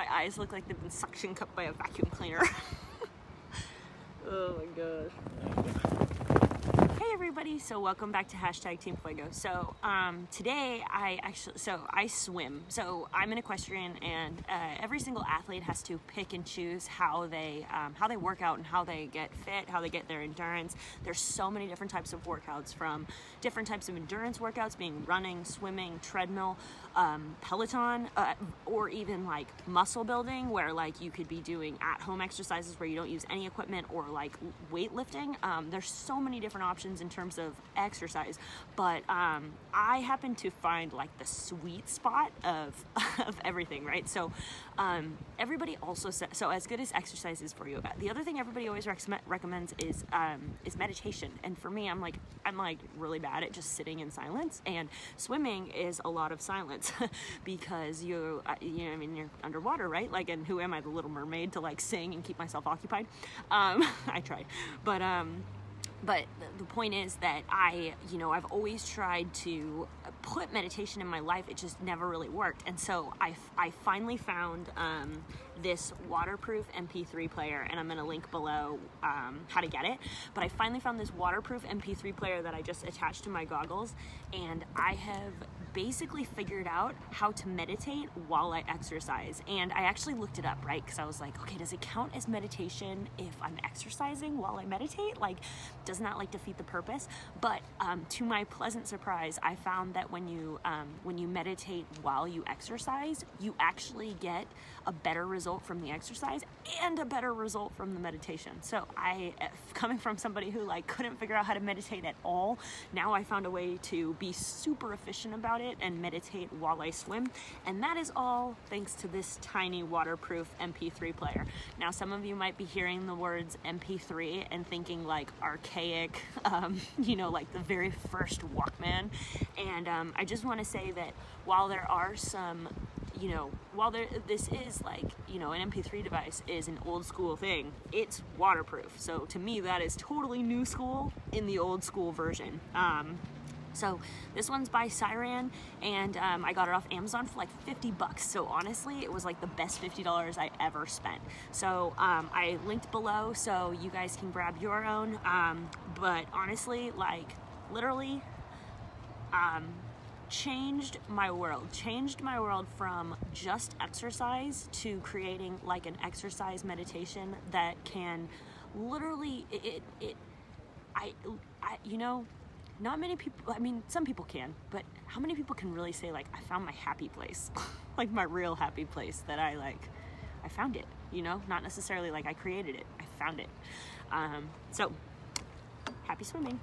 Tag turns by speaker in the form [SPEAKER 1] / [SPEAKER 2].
[SPEAKER 1] My eyes look like they've been suction cupped by a vacuum cleaner. oh my gosh. So welcome back to hashtag Team Fuego. So um, today I actually, so I swim. So I'm an equestrian and uh, every single athlete has to pick and choose how they, um, how they work out and how they get fit, how they get their endurance. There's so many different types of workouts from different types of endurance workouts being running, swimming, treadmill, um, Peloton, uh, or even like muscle building where like you could be doing at home exercises where you don't use any equipment or like weightlifting. Um, there's so many different options in terms of exercise, but um, I happen to find like the sweet spot of, of everything, right? So um, everybody also says, so as good as exercise is for you, the other thing everybody always rec- recommends is, um, is meditation. And for me, I'm like, I'm like really bad at just sitting in silence and swimming is a lot of silence because you, uh, you know, I mean, you're underwater, right? Like, and who am I, the little mermaid to like sing and keep myself occupied? Um, I tried, but, um, but the point is that I, you know, I've always tried to put meditation in my life. It just never really worked. And so I, I finally found um, this waterproof MP3 player, and I'm to link below um, how to get it. But I finally found this waterproof MP3 player that I just attached to my goggles, and I have basically figured out how to meditate while I exercise. And I actually looked it up, right? Because I was like, okay, does it count as meditation if I'm exercising while I meditate? Like, doesn't that like defeat the purpose? But um, to my pleasant surprise, I found that when you um, when you meditate while you exercise, you actually get a better result from the exercise and a better result from the meditation. So I, coming from somebody who like couldn't figure out how to meditate at all, now I found a way to be super efficient about it and meditate while I swim. And that is all thanks to this tiny waterproof MP3 player. Now, some of you might be hearing the words MP3 and thinking like archaic, um, you know, like the very first Walkman. And um, I just want to say that while there are some you know, while there, this is like, you know, an MP3 device is an old school thing, it's waterproof. So to me, that is totally new school in the old school version. Um, so this one's by SYRYN, and um, I got it off Amazon for like 50 bucks. So honestly, it was like the best $50 I ever spent. So um, I linked below so you guys can grab your own. Um, but honestly, like literally, um, changed my world. Changed my world from just exercise to creating like an exercise meditation that can literally it it, it I, I you know not many people i mean some people can but how many people can really say like i found my happy place like my real happy place that i like i found it you know not necessarily like i created it i found it um, so happy swimming